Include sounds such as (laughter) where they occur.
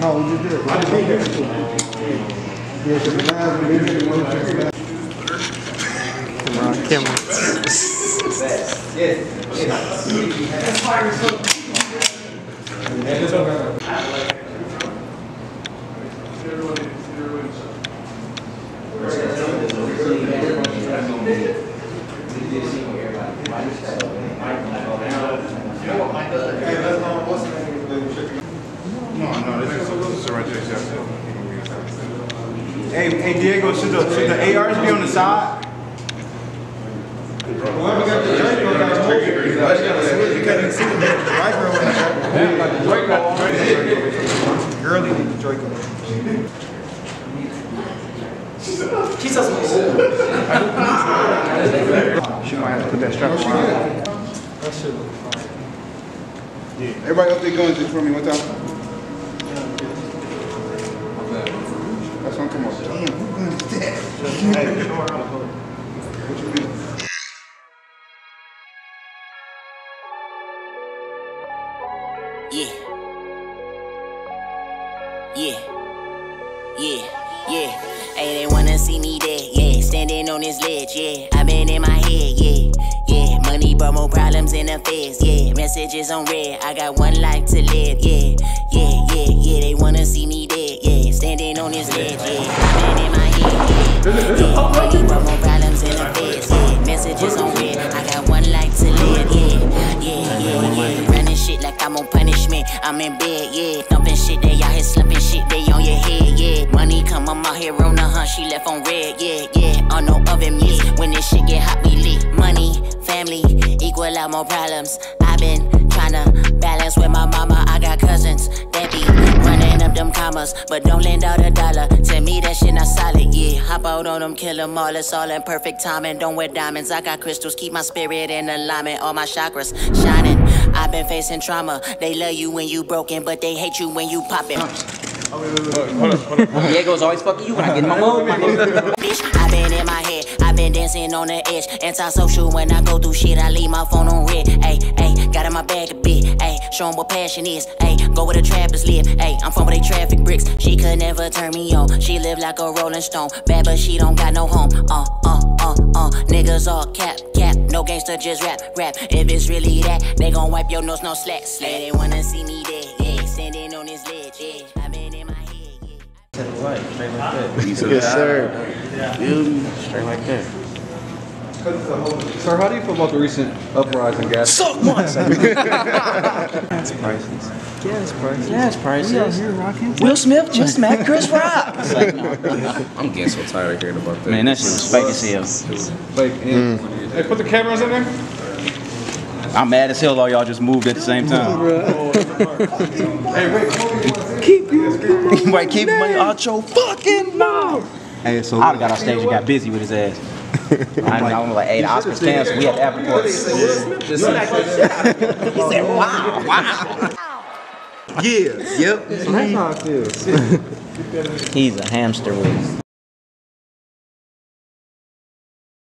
No, we just did it. I didn't hear it. Yeah, so the last one, they did it one. Come on, camera. No, no, this is, this is right there. Hey, hey Diego, should the, should the ARs be on the side? Whoever got the Draco got the Because you see the Draco Girlie need the Draco. She might have to put that strap on. Everybody up there going just for me one time. That's one come on. Damn, who gun that? What you mean? Yeah. Yeah. Yeah. On this ledge. Yeah. i been in my head. Yeah. Yeah. Money brought more problems in affairs. Yeah. Messages on read. I got one life to live. Yeah. Yeah. Yeah. Yeah. They wanna see me dead, Yeah. Standing on this ledge. Yeah. i been in my head. Yeah. yeah. Money brought more problems in affairs. Punishment. I'm in bed, yeah. Thumping shit, they out here slumping shit, they on your head, yeah. Money come, I'm out here on the she left on read, yeah, yeah. On no oven miss. When this shit get hot, we lit. Money, family, equal out more problems. i been tryna balance with my mama, I got cousins that be running up them commas, but don't lend out a dollar. To me, that shit not solid, yeah. Hop out on them, kill them all, it's all in perfect timing. Don't wear diamonds, I got crystals, keep my spirit in alignment, all my chakras shining. I've been facing trauma. They love you when you broken, but they hate you when you poppin'. (laughs) Diego's always fucking you when I get in my mode, my nigga. Bitch, I been in my head, I been dancing on the edge. Antisocial when I go through shit, I leave my phone on red. Ayy, ayy, show 'em what passion is. Ayy, go where the trappers live. Ayy, I'm from where they traffic bricks. She could never turn me on. She live like a rolling stone. Bad, but she don't got no home. Uh, uh, uh, uh. Niggas all cap, cap. No gangster, just rap, rap. If it's really that, they gon' wipe your nose, no slack, slack. They wanna see me there, yeah. Standing on this ledge, yeah. I been in my head, yeah. Right, straight like that. Yes, sir. Feel me? Straight like that. Sir, how do you feel about the recent uprising gas? Suck once. Gas prices. Gas prices. Gas prices. We out here rocking. Will Smith just smacked Chris Rock. (laughs) It's like, no. I'm getting so tired of hearing about that. Man, that shit was fake as hell. Fake and mm. Hey, put the cameras in there. I'm mad as hell all y'all just moved at the same time. Hey, wait. Keep Wait, keep money out your fucking mouth. Hey, so I would've got on stage and got busy with his ass. I know, I'm like, hey, the Oscars canceled. We had the after party. He said, wow, wow. yeah, yep. So that's how I feel. He's a hamster with